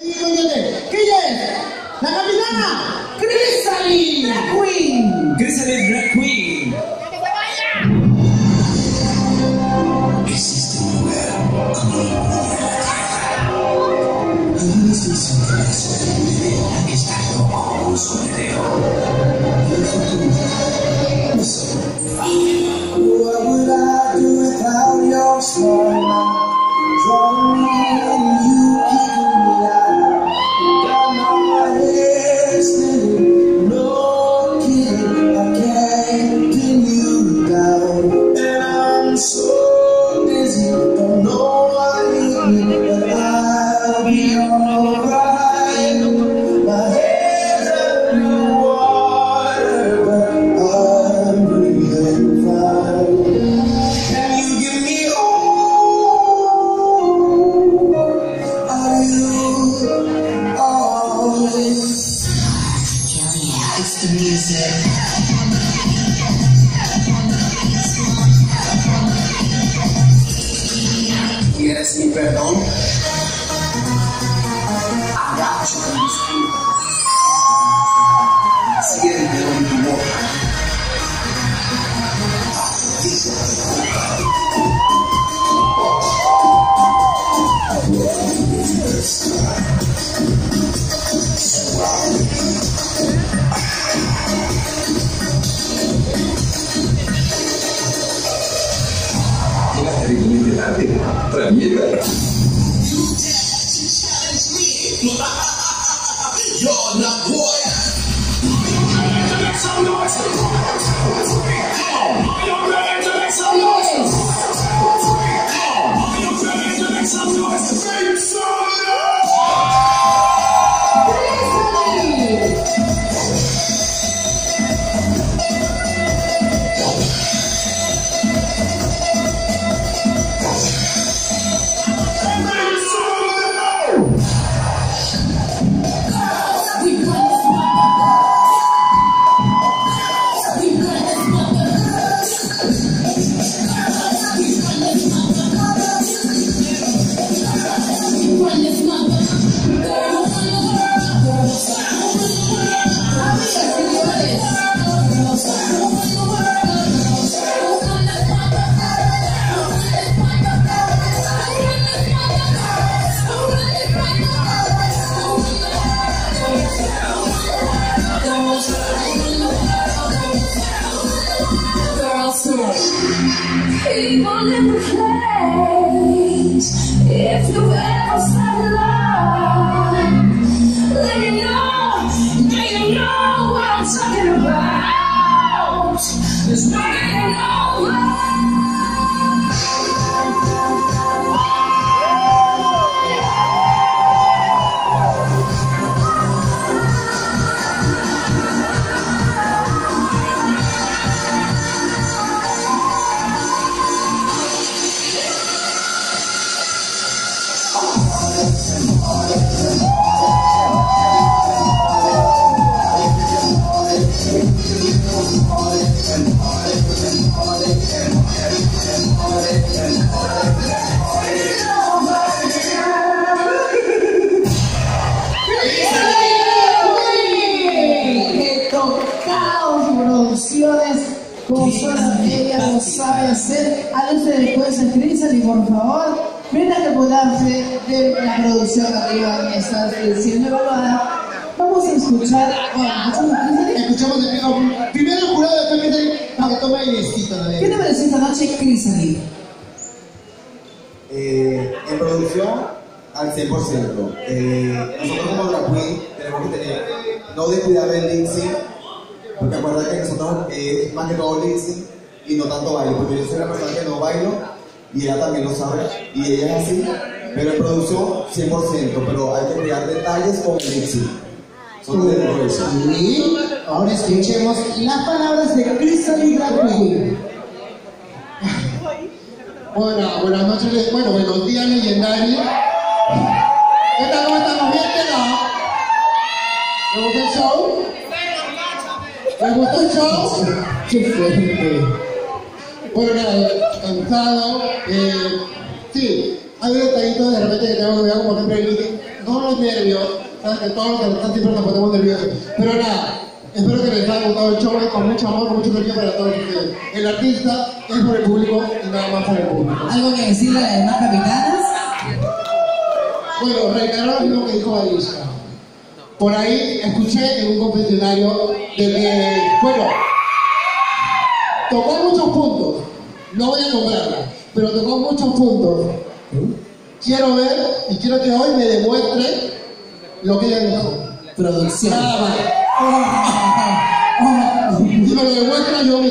¿quién es? La capitana Chrysalis, la queen. Chrysalis Drag Queen. music. Yes, me perdón. Pra mim, velho. You're not boy. Some noise. Come on, are you ready to make some noise? Come on, are you ready to make some noise? Make some. People in the place, if you ever stop love, let me know, Como solo ella lo sabe hacer. Adelante después a Chrysalis, por favor. Mientras que Podarte de la producción arriba está siendo evaluada, vamos a escuchar. Bueno, ¿escuchamos a? Escuchamos el primero, primero el jurado, después Chrysalis, para que tome airecito ¿Qué también. te pareció esta noche, Chrysalis? Eh, en producción al 100%. Eh, nosotros como drag queen tenemos que tener, no descuidar el lip sync, porque acuérdate que nosotros eh, es más que todo lip y no tanto baile, porque yo soy una persona que no bailo y ella también lo sabe y ella es así, pero en producción 100%, pero hay que cuidar detalles con el. Solo de. Y ahora escuchemos las palabras de Drag Queen. Bueno, buenas noches, bueno, buenos días, legendarios. ¿Qué tal? ¿Cómo estamos? ¿Bien? ¿Les gustó el show? ¿Les gustó el show? ¡Qué fuerte! Bueno, nada, cansado. Eh, sí, hay detallitos de repente que tengo que cuidar, como ejemplo el límite. todos los nervios, sabes que todos los que están siempre nos ponemos nerviosos. Pero nada, espero que les haya gustado el show con mucho amor, con mucho cariño para todos ustedes. El artista es por el público y nada más para el público. ¿Algo que decirle a las demás capitanas? Bueno, reiterar lo que dijo Alicia. Por ahí escuché en un confesionario de que, bueno, tocó muchos puntos. No voy a nombrarla, pero tocó muchos puntos. Quiero ver y quiero que hoy me demuestre lo que ella dijo. Producción. Nada más. Si me lo demuestra, yo me